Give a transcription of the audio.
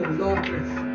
1,